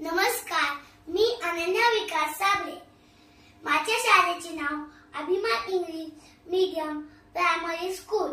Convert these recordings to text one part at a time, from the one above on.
नमस्कार मी अनन्या विकास साबळे. माझ्या शाळेचे नाव अभिमान इंग्लिश मीडियम प्रायमरी स्कूल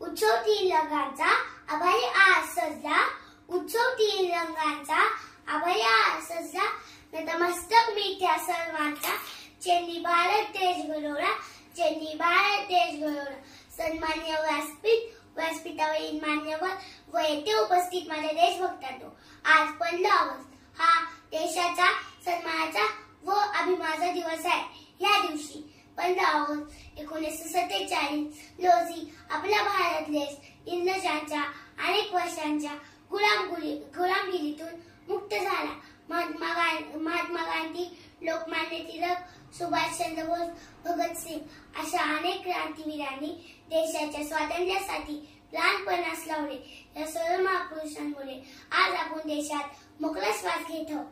उत्सव तीन रंगांचा आभारी आज सजला उत्सव तीन रंगांचा आभारी आज सजला नतमस्तक मी त्या सर्वांचा. चेन्नी भारत देश घडवला. चेन्नी भारत देश घडवला. सन्मान्य व्यासपीठ व्यासपीठावरील मान्यवर व येथे उपस्थित माझ्या देशभक्तांनो आज पंधरा ऑगस्ट. हा देशाचा सन्मानाचा व अभिमानाचा दिवस आहे. या दिवशी पंधरा ऑगस्ट एकोणीसशे सत्तेचाळीस रोजी आपला भारत देश इंग्रजांच्या अनेक वर्षांच्या गुलामगिरी गुलामगिरीतून मुक्त झाला. महात्मा गांधी महात्मा गांधी लोकमान्य टिळक सुभाषचंद्र बोस भगतसिंग अशा अनेक क्रांतीवीरांनी देशाच्या स्वातंत्र्यासाठी लहानपणास लावले. या सर्व महापुरुषांमुळे आज आपण देशात मोकळा श्वास घेत आहोत.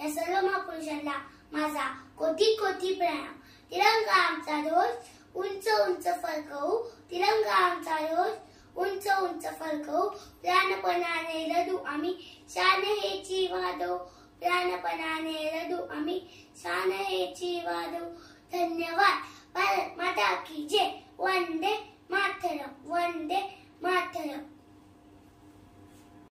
या सर्व महापुरुषांना माझा कोटी कोटी प्रणाम. तिरंगा आमचा रोज उंच उंच फरकवू. तिरंगा आमचा रोज उंच उंच फरकवू. प्राणपणाने रडू आम्ही. शान हे वादो. प्राणपणाने रडू आम्ही. शान हे वादो. धन्यवाद. भारत माता की जय. वंदे